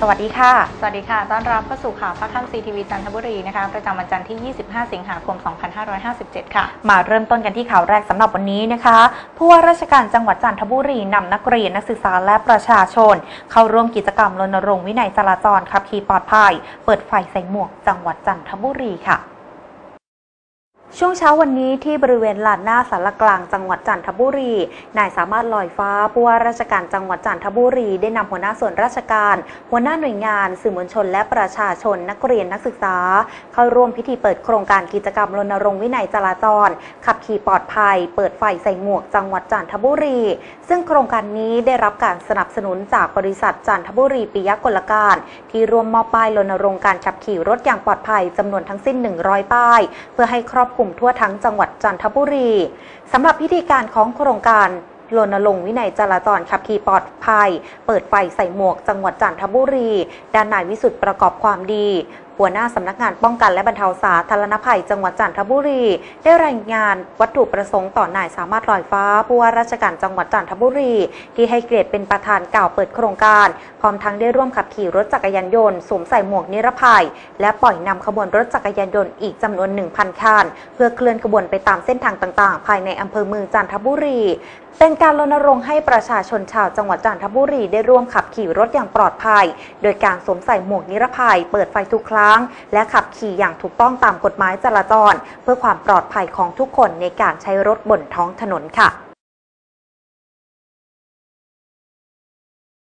สวัสดีค่ะ สวัสดีค่ะ ต้อนรับเข้าสู่ข่าวภาคค่ำซีทีวีจันทบุรีนะคะ ประจำวันจันทร์ที่ 25 สิงหาคม 2557 ค่ะ มาเริ่มต้นกันที่ข่าวแรกสำหรับวันนี้นะคะ ผู้ว่าราชการจังหวัดจันทบุรีนำนักเรียนนักศึกษาและประชาชน เข้าร่วมกิจกรรมรณรงค์วินัยจราจรขับขี่ปลอดภัย เปิดไฟใส่หมวกจังหวัดจันทบุรีค่ะ ช่วงเช้าวันนี้ที่บริเวณลานหน้าสารกลางจังหวัดจันทบุรี นายสามารถลอยฟ้าผู้ว่าราชการจังหวัดจันทบุรี ได้นำหัวหน้าส่วนราชการ หัวหน้าหน่วยงาน สื่อมวลชน และประชาชนนักเรียนนักศึกษา เข้าร่วมพิธีเปิดโครงการกิจกรรมรณรงค์วินัยจราจร ขับขี่ปลอดภัย เปิดไฟใส่หมวกจังหวัดจันทบุรี ซึ่งโครงการนี้ได้รับการสนับสนุนจากบริษัทจันทบุรีปิยกลการ ที่ร่วมมอบป้ายรณรงค์การขับขี่รถอย่างปลอดภัยจำนวนทั้งสิ้น 100 ป้าย เพื่อให้ครอบคลุมทั่วทั้งจังหวัดจันทบุรีสำหรับพิธีการของโครงการรณรงค์วินัยจราจรขับขี่ปลอดภัย เปิดไฟใส่หมวกจังหวัดจันทบุรี ด้านนายวิสุทธ์ประกอบความดี หัวหน้าสำนักงานป้องกันและบรรเทาสาธารณภัย จังหวัดจันทบุรี ได้รายงานวัตถุประสงค์ต่อนายสามารถลอยฟ้าผู้ว่าราชการจังหวัดจันทบุรี ที่ให้เกียรติเป็นประธานกล่าวเปิดโครงการ พร้อมทั้งได้ร่วมขับขี่รถจักรยานยนต์สวมใส่หมวกนิรภัย และปล่อยนำขบวนรถจักรยานยนต์อีกจำนวน 1,000 คัน เพื่อเคลื่อนขบวนไปตามเส้นทางต่างๆ ภายในอำเภอเมืองจันทบุรีเป็นการรณรงค์ให้ประชาชนชาวจังหวัดจันทบุรีได้ร่วมขับขี่รถอย่างปลอดภัย โดยการสวมใส่หมวกนิรภัย เปิดไฟทุกครั้ง และขับขี่อย่างถูกต้องตามกฎหมายจราจร เพื่อความปลอดภัยของทุกคนในการใช้รถบนท้องถนนค่ะ